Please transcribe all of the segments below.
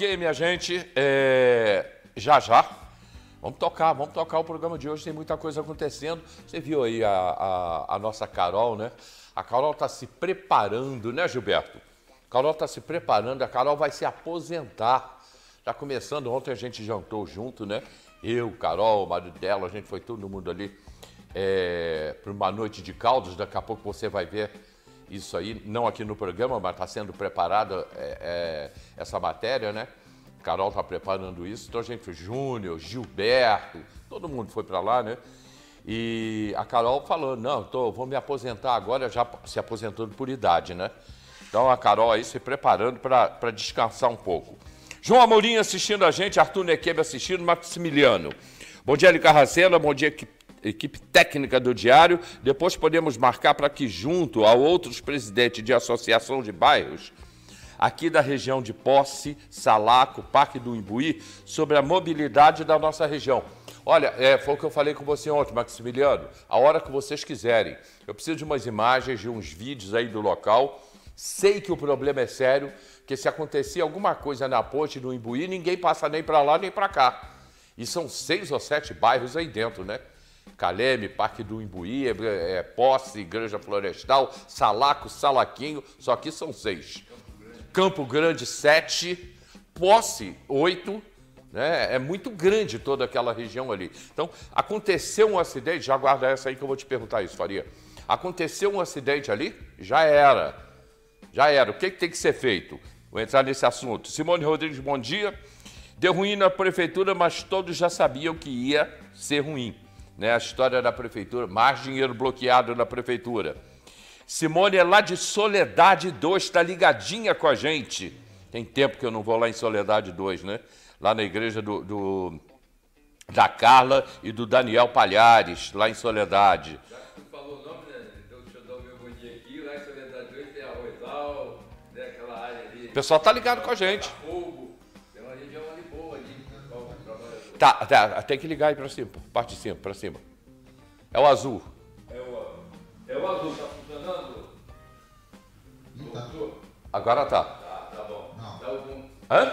Ok, minha gente, é... já já. Vamos tocar, vamos tocar o programa de hoje, tem muita coisa acontecendo. Você viu aí a, a, a nossa Carol, né? A Carol está se preparando, né, Gilberto? A Carol está se preparando, a Carol vai se aposentar. Já começando, ontem a gente jantou junto, né? Eu, Carol, o marido dela, a gente foi todo mundo ali é, para uma noite de caldos. Daqui a pouco você vai ver isso aí, não aqui no programa, mas está sendo preparada é, é, essa matéria, né? Carol está preparando isso. Então a gente foi Júnior, Gilberto, todo mundo foi para lá, né? E a Carol falando, não, tô, vou me aposentar agora, já se aposentando por idade, né? Então a Carol aí se preparando para descansar um pouco. João Amorim assistindo a gente, Arthur Nequebe assistindo, Maximiliano. Bom dia, Eli Carracela, bom dia, equipe, técnica do Diário. Depois podemos marcar para que, junto a outros presidentes de associação de bairros, aqui da região de Posse, Salaco, Parque do Imbuí, sobre a mobilidade da nossa região. Olha, é, foi o que eu falei com você ontem, Maximiliano. A hora que vocês quiserem. Eu preciso de umas imagens, de uns vídeos aí do local. Sei que o problema é sério, que se acontecer alguma coisa na ponte do Imbuí, ninguém passa nem para lá nem para cá. E são seis ou sete bairros aí dentro, né? Caleme, Parque do Imbuí, é, é, Posse, Granja Florestal, Salaco, Salaquinho, só que são seis. Campo Grande, sete. Posse, oito. Né? É muito grande toda aquela região ali. Então, aconteceu um acidente, já guarda essa aí que eu vou te perguntar isso, Faria. Aconteceu um acidente ali, já era. Já era. O que, que tem que ser feito? Vou entrar nesse assunto. Simone Rodrigues, bom dia. Deu ruim na prefeitura, mas todos já sabiam que ia ser ruim. Né? A história da prefeitura, mais dinheiro bloqueado na prefeitura. Simone é lá de Soledade 2, está ligadinha com a gente. Tem tempo que eu não vou lá em Soledade 2, né? Lá na igreja do, do da Carla e do Daniel Palhares, lá em Soledade. Já que tu falou o nome, né? Então deixa eu dar o meu bom dia aqui. Lá em Soledade 2 tem Arrozal, né? aquela área ali. O pessoal tá ligado com a gente. Tá, tá, tem que ligar aí pra cima, parte de cima, pra cima. É o azul. É o, é o azul, tá funcionando? Então, Doutor? Agora tá. Tá, tá bom. Não. Dá algum. Hã?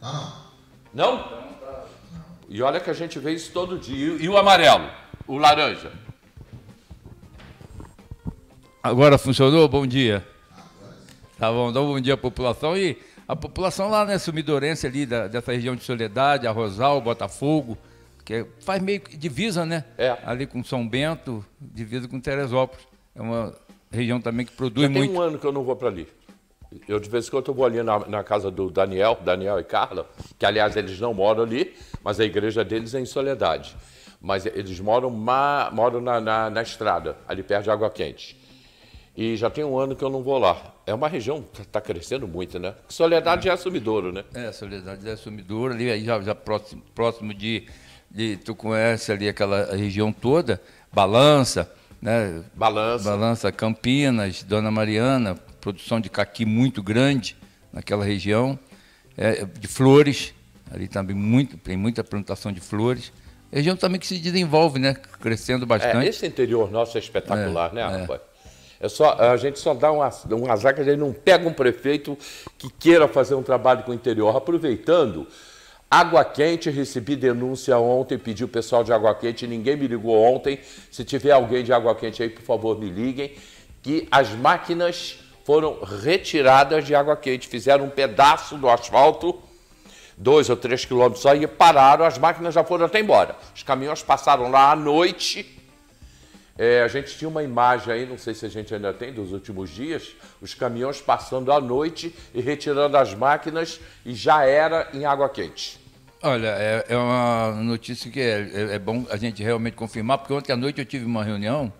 tá não. Não? Então tá. E olha que a gente vê isso todo dia. E o amarelo? O laranja? Agora funcionou? Bom dia. Tá bom, dá um bom dia à população. E a população lá, né, sumidorense ali da, dessa região de Soledade, Arrozal, Botafogo, que é- faz meio que divisa, né? É. Ali com São Bento, divisa com Teresópolis. É uma região também que produz Já tem muito. um ano que eu não vou para ali. Eu, de vez em quando, eu vou ali na, na casa do Daniel, Daniel e Carla, que, aliás, eles não moram ali, mas a igreja deles é em Soledade. Mas eles moram, ma- moram na, na, na estrada, ali perto de Água Quente. E já tem um ano que eu não vou lá. É uma região que está crescendo muito, né? Soledade já é sumidouro, né? É, Soledade é sumidora, ali aí já, já próximo, próximo de, de. Tu conhece ali aquela região toda, Balança, né? Balança. Balança Campinas, Dona Mariana, produção de caqui muito grande naquela região, é, de flores, ali também muito, tem muita plantação de flores. Região também que se desenvolve, né? Crescendo É, bastante. esse interior nosso é espetacular, É, né, é. rapaz? É só, a gente só dá um, um azar que a gente não pega um prefeito que queira fazer um trabalho com o interior. Aproveitando, Água Quente, recebi denúncia ontem, pedi o pessoal de Água Quente, ninguém me ligou ontem. Se tiver alguém de Água Quente aí, por favor, me liguem. Que as máquinas foram retiradas de Água Quente, fizeram um pedaço do asfalto dois ou três quilômetros só e pararam, as máquinas já foram até embora. Os caminhões passaram lá à noite. É, a gente tinha uma imagem aí, não sei se a gente ainda tem, dos últimos dias, os caminhões passando à noite e retirando as máquinas e já era em água quente. Olha, é, é uma notícia que é, é- é bom a gente realmente confirmar, porque ontem à noite eu tive uma reunião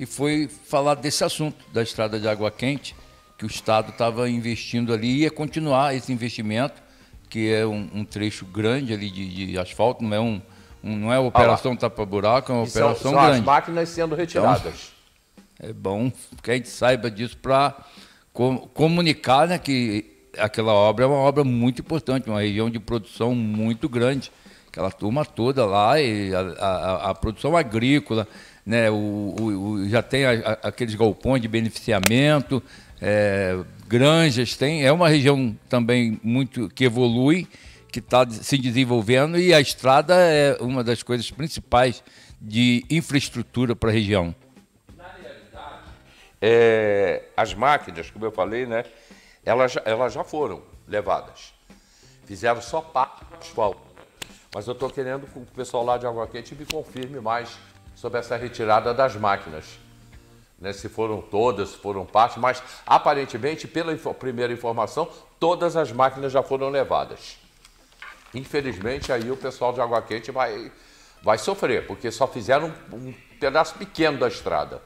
e foi falar desse assunto da estrada de água quente, que o Estado estava investindo ali e ia continuar esse investimento, que é um, um trecho grande ali de, de asfalto, não é um, um- não é operação tapa-buraco, é uma E são, operação são as grande. máquinas sendo retiradas. É bom que a gente saiba disso para comunicar né, que aquela obra é uma obra muito importante, uma região de produção muito grande. Aquela turma toda lá, e a, a- a produção agrícola, né, o, o- já tem a- aqueles galpões de beneficiamento, é, granjas, tem. É uma região também muito que evolui, que está se desenvolvendo e a estrada é uma das coisas principais de infraestrutura para a região. É, as máquinas, como eu falei, né? Elas, elas já foram levadas. Fizeram só parte do asfalto. Mas eu estou querendo que o pessoal lá de Água Quente me confirme mais sobre essa retirada das máquinas. Né, se foram todas, se foram parte, mas aparentemente, pela info- primeira informação, todas as máquinas já foram levadas. Infelizmente, aí o pessoal de Água Quente vai, vai sofrer, porque só fizeram um, um pedaço pequeno da estrada.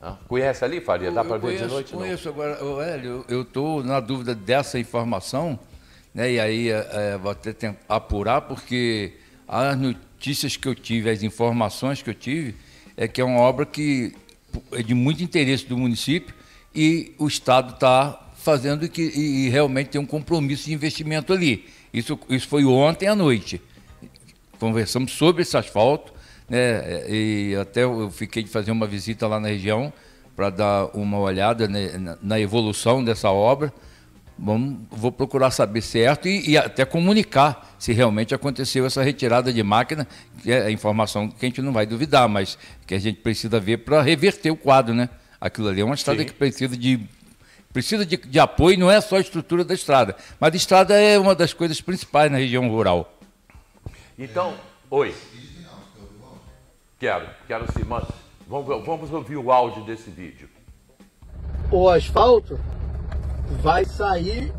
Ah, Conhece ali, Faria? Dá para ver de conheço- noite? Não. Conheço agora, ô, Hélio, eu estou na dúvida dessa informação, né? E aí é, é, vou até apurar, porque as notícias que eu tive, as informações que eu tive, é que é uma obra que é de muito interesse do município e o Estado está fazendo e que e realmente tem um compromisso de investimento ali. Isso, isso foi ontem à noite conversamos sobre esse asfalto, né? E até eu fiquei de fazer uma visita lá na região para dar uma olhada né, na, evolução dessa obra. Vamos, vou procurar saber certo e, e até comunicar se realmente aconteceu essa retirada de máquina, que é a informação que a gente não vai duvidar, mas que a gente precisa ver para reverter o quadro, né? Aquilo ali é uma estrada Sim. que precisa de precisa de, de apoio, não é só a estrutura da estrada, mas a estrada é uma das coisas principais na região rural. Então, oi. Quero, quero sim, mas vamos, vamos ouvir o áudio desse vídeo. o asfalto vai sair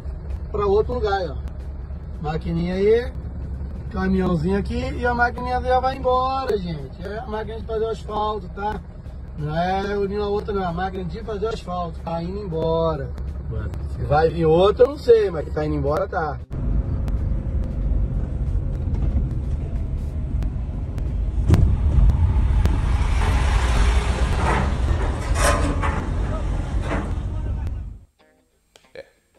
para outro lugar, ó. Maquininha aí, caminhãozinho aqui e a maquininha já vai embora, gente. É a máquina de fazer o asfalto, tá? Não é unindo a outra, não. É a máquina de fazer o asfalto. Tá indo embora. Se vai vir outra, eu não sei, mas que tá indo embora, tá.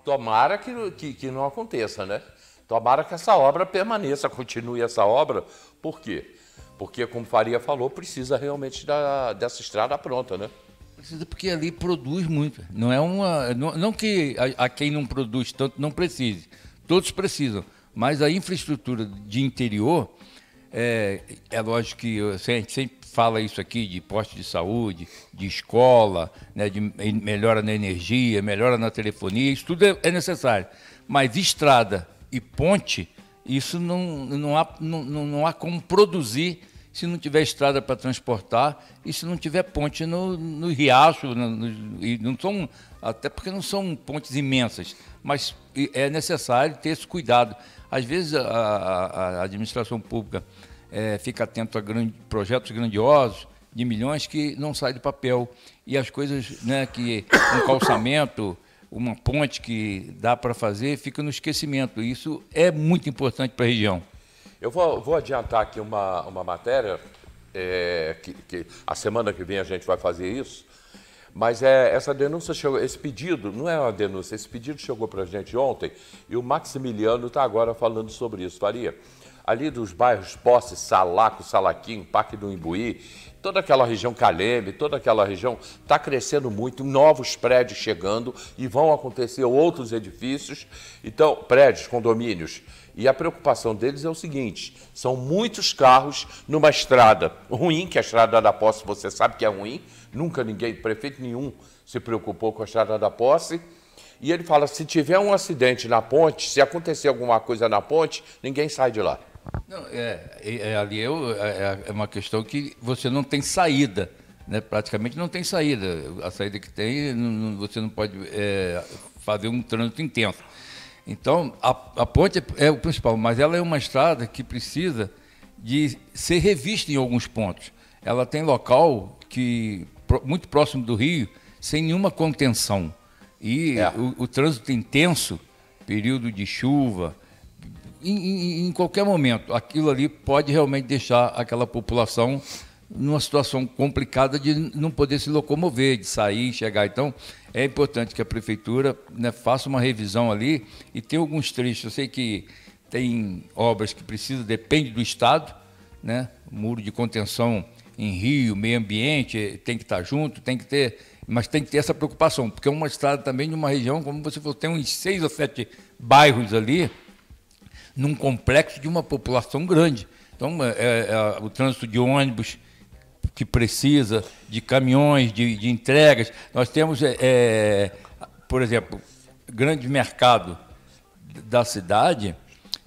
Tomara que, que, que não aconteça, né? Tomara que essa obra permaneça, continue essa obra. Por quê? Porque, como Faria falou, precisa realmente da, dessa estrada pronta, né? Precisa porque ali produz muito. Não é uma. Não, não que a, a quem não produz tanto não precise. Todos precisam. Mas a infraestrutura de interior, é, é lógico que eu- a gente sempre fala isso aqui de poste de saúde, de escola, né, de me- melhora na energia, melhora na telefonia, isso tudo é, é necessário. Mas estrada e ponte, isso não, não, há, não não há como produzir se não tiver estrada para transportar e se não tiver ponte no, no riacho, no- no- não são, até porque não são pontes imensas, mas é necessário ter esse cuidado. Às vezes a, a- a administração pública eh, fica atento a grande- projetos grandiosos de milhões que não saem do papel e as coisas, né, que um calçamento, uma ponte que dá para fazer, fica no esquecimento. Isso é muito importante para a região. Eu vou, vou adiantar aqui uma, uma matéria, é, que, que a semana que vem a gente vai fazer isso, mas é, essa denúncia chegou, esse pedido, não é uma denúncia, esse pedido chegou para a gente ontem e o Maximiliano está agora falando sobre isso, Faria. Ali dos bairros Posse, Salaco, Salaquim, Parque do Imbuí, toda aquela região Caleme, toda aquela região está crescendo muito, novos prédios chegando e vão acontecer outros edifícios, então prédios, condomínios. E a preocupação deles é o seguinte: são muitos carros numa estrada ruim, que a estrada da posse você sabe que é ruim, nunca ninguém, prefeito nenhum se preocupou com a estrada da posse. E ele fala: se tiver um acidente na ponte, se acontecer alguma coisa na ponte, ninguém sai de lá. Não, é, é, é, ali eu- é, é uma questão que você não tem saída, né? praticamente não tem saída. A saída que tem, não- você não pode é, fazer um trânsito intenso. Então, a, a ponte é, é o principal, mas ela é uma estrada que precisa de ser revista em alguns pontos. Ela tem local que muito próximo do Rio, sem nenhuma contenção. E É. o, o trânsito intenso, período de chuva, em, em- qualquer momento, aquilo ali pode realmente deixar aquela população numa situação complicada de não poder se locomover, de sair, chegar. Então, é importante que a prefeitura né, faça uma revisão ali e tem alguns trechos. Eu sei que tem obras que precisam, depende do Estado, né? Muro de contenção em rio, meio ambiente, tem que estar junto, tem que ter mas tem que ter essa preocupação, porque é uma estrada também de uma região, como você falou, tem uns seis ou sete bairros ali, num complexo de uma população grande. Então, é, é, o trânsito de ônibus que precisa, de caminhões, de, de entregas. Nós temos, é, é por exemplo, grande mercado da cidade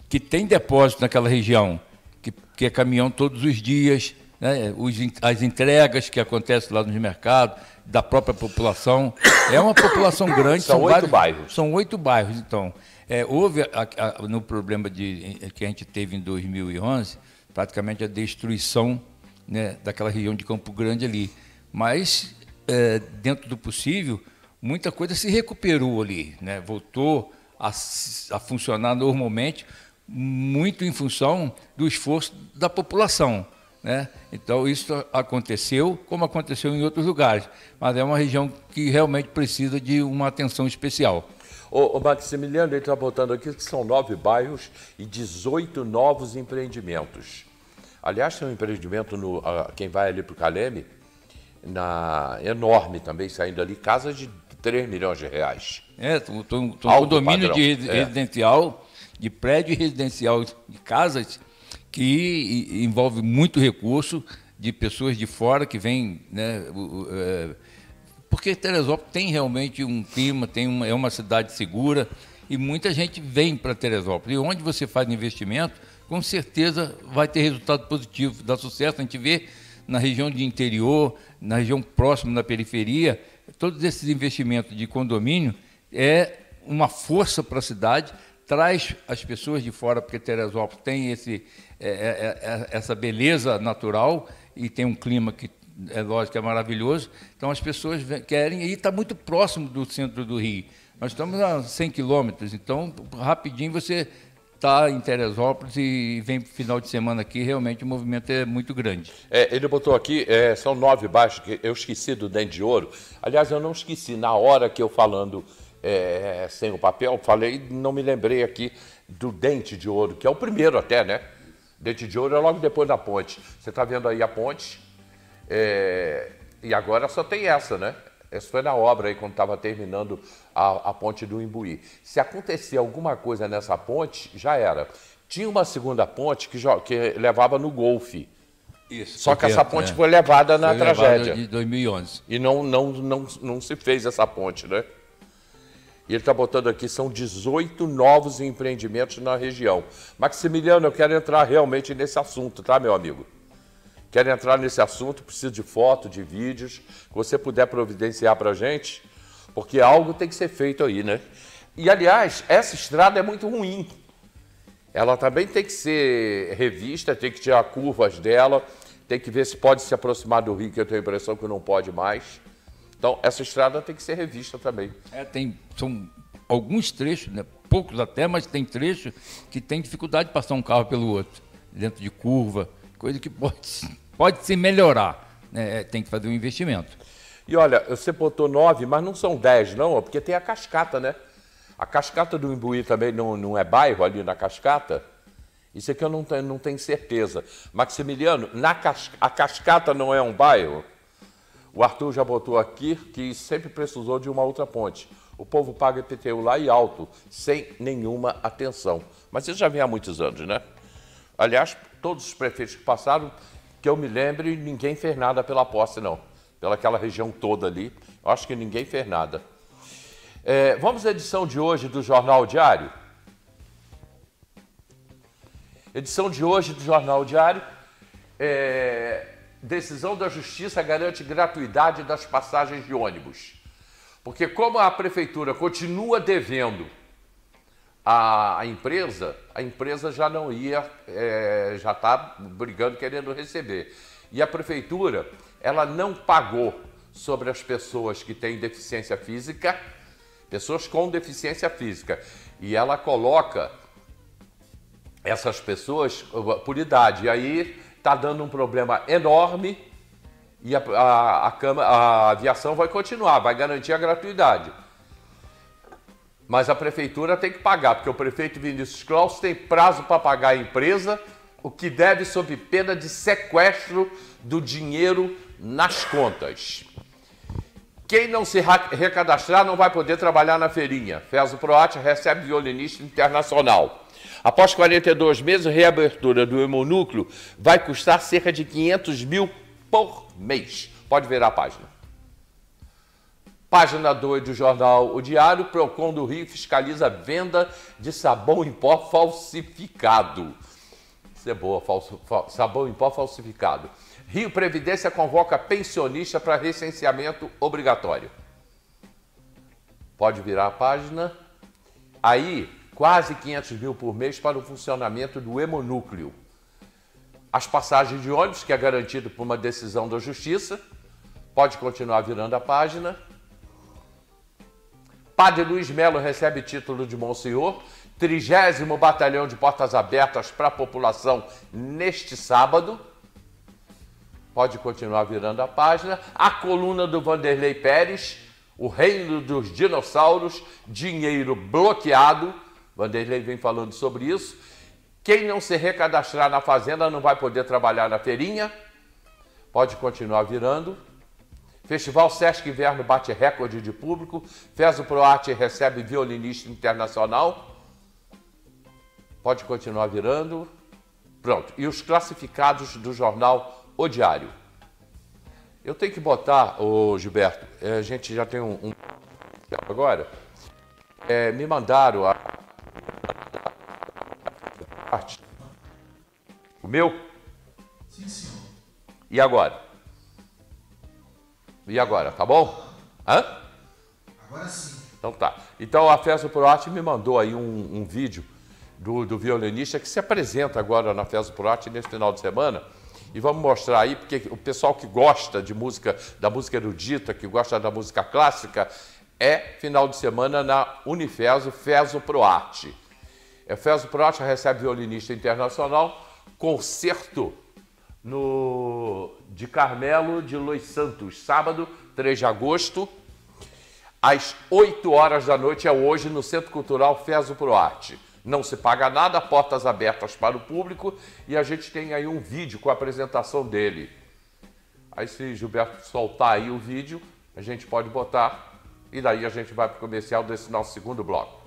que tem depósito naquela região, que, que é caminhão todos os dias, né? os, as entregas que acontecem lá nos mercados, da própria população. É uma população grande. São, são oito vários, bairros. São oito bairros, então. É, houve, a, a, no problema de, que a gente teve em 2011, praticamente a destruição né, daquela região de Campo Grande ali. Mas, é, dentro do possível, muita coisa se recuperou ali, né? voltou a, a funcionar normalmente, muito em função do esforço da população. Né? Então, isso aconteceu, como aconteceu em outros lugares, mas é uma região que realmente precisa de uma atenção especial. O, o Maximiliano, ele está botando aqui que são nove bairros e 18 novos empreendimentos. Aliás, tem um empreendimento, no, uh, quem vai ali para o Caleme, na, enorme também, saindo ali, casas de 3 milhões de reais. É, um condomínio de é. residencial, de prédio residencial de casas que envolve muito recurso de pessoas de fora que vêm, né, é, porque Teresópolis tem realmente um clima, tem uma, é uma cidade segura e muita gente vem para Teresópolis. E onde você faz investimento, com certeza vai ter resultado positivo, dá sucesso. A gente vê na região de interior, na região próxima da periferia, todos esses investimentos de condomínio é uma força para a cidade, traz as pessoas de fora, porque Teresópolis tem esse, é, é, é, essa beleza natural e tem um clima que é lógico é maravilhoso. Então as pessoas querem e está muito próximo do centro do Rio. Nós estamos a 100 quilômetros, então rapidinho você está em Teresópolis e vem para o final de semana aqui, realmente o movimento é muito grande. É, ele botou aqui, é, são nove baixos, que eu esqueci do dente de ouro. Aliás, eu não esqueci, na hora que eu falando é, sem o papel, falei, não me lembrei aqui do dente de ouro, que é o primeiro até, né? Dente de ouro é logo depois da ponte. Você está vendo aí a ponte, é, e agora só tem essa, né? Essa foi na obra aí, quando estava terminando a, a, ponte do Imbuí. Se acontecer alguma coisa nessa ponte, já era. Tinha uma segunda ponte que, que levava no Golfe. Isso, Só que essa ponte é. foi levada na foi tragédia. Levada de 2011. E não, não, não, não se fez essa ponte, né? Ele está botando aqui, são 18 novos empreendimentos na região. Maximiliano, eu quero entrar realmente nesse assunto, tá, meu amigo? Quero entrar nesse assunto, preciso de foto, de vídeos, que você puder providenciar para a gente, porque algo tem que ser feito aí, né? E, aliás, essa estrada é muito ruim. Ela também tem que ser revista, tem que tirar curvas dela, tem que ver se pode se aproximar do rio, que eu tenho a impressão que não pode mais. Então, essa estrada tem que ser revista também. É, tem, são alguns trechos, né? poucos até, mas tem trechos que tem dificuldade de passar um carro pelo outro, dentro de curva, coisa que pode pode se melhorar. Né? É, tem que fazer um investimento. E olha, você botou nove, mas não são dez, não, porque tem a cascata, né? A cascata do Imbuí também não, não é bairro ali na cascata? Isso aqui eu não tenho, não tenho certeza. Maximiliano, na cas, a cascata não é um bairro? O Arthur já botou aqui que sempre precisou de uma outra ponte. O povo paga IPTU lá e alto, sem nenhuma atenção. Mas isso já vem há muitos anos, né? Aliás, todos os prefeitos que passaram que eu me lembre, ninguém fez nada pela posse, não. Pelaquela região toda ali. Eu acho que ninguém fez nada. É, vamos à edição de hoje do Jornal Diário. Edição de hoje do Jornal Diário. É, decisão da Justiça garante gratuidade das passagens de ônibus. Porque como a prefeitura continua devendo a, empresa, a empresa já não ia, é, já está brigando, querendo receber. E a prefeitura, ela não pagou sobre as pessoas que têm deficiência física, pessoas com deficiência física. E ela coloca essas pessoas por idade. E aí está dando um problema enorme e a, a, a, a aviação vai continuar, vai garantir a gratuidade. Mas a prefeitura tem que pagar, porque o prefeito Vinícius Klaus tem prazo para pagar a empresa, o que deve sob pena de sequestro do dinheiro nas contas. Quem não se ra- recadastrar não vai poder trabalhar na feirinha. Feso Proate recebe violinista internacional. Após 42 meses, a reabertura do hemonúcleo vai custar cerca de 500 mil por mês. Pode ver a página. Página 2 do jornal O Diário, Procon do Rio fiscaliza venda de sabão em pó falsificado. Isso é boa, falso- fal- sabão em pó falsificado. Rio Previdência convoca pensionista para recenseamento obrigatório. Pode virar a página. Aí, quase 500 mil por mês para o funcionamento do hemonúcleo. As passagens de ônibus, que é garantido por uma decisão da Justiça. Pode continuar virando a página. Padre Luiz Melo recebe título de Monsenhor. Trigésimo Batalhão de Portas Abertas para a população neste sábado. Pode continuar virando a página. A coluna do Vanderlei Pérez, O Reino dos Dinossauros, Dinheiro Bloqueado. Vanderlei vem falando sobre isso. Quem não se recadastrar na fazenda não vai poder trabalhar na feirinha. Pode continuar virando. Festival Sesc Inverno bate recorde de público. Feso Proarte recebe violinista internacional. Pode continuar virando. Pronto. E os classificados do jornal O Diário. Eu tenho que botar, ô Gilberto, eh, a gente já tem um. um- agora. Eh, me mandaram a. parte. O meu? Sim, senhor. E agora? E agora, tá bom? Hã? Agora sim. Então tá. Então a Festa Pro Arte me mandou aí um, um vídeo do, do violinista que se apresenta agora na Festa Pro Arte nesse final de semana. E vamos mostrar aí, porque o pessoal que gosta de música, da música erudita, que gosta da música clássica, é final de semana na Unifeso Feso Pro Arte. É, Feso Pro Arte recebe violinista internacional, concerto no de Carmelo de Los Santos, sábado, 3 de agosto, às 8 horas da noite é hoje no Centro Cultural Feso Pro Arte. Não se paga nada, portas abertas para o público e a gente tem aí um vídeo com a apresentação dele. Aí se Gilberto soltar aí o vídeo, a gente pode botar e daí a gente vai para o comercial desse nosso segundo bloco.